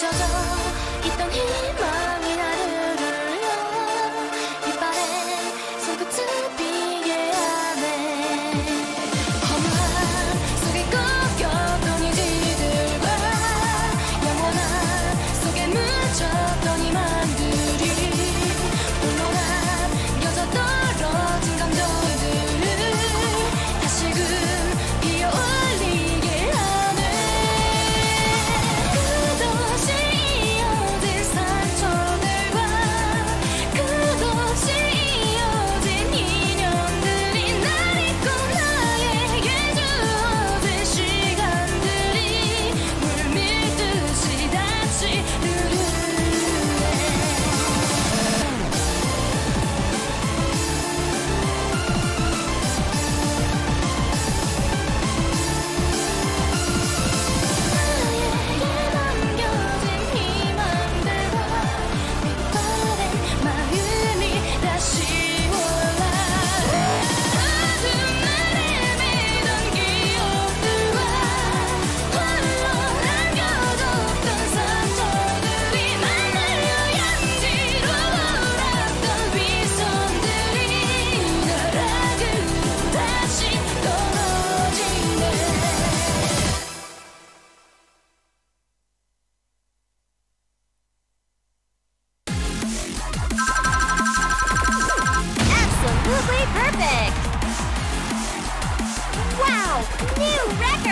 젖어 있던 희망 New record!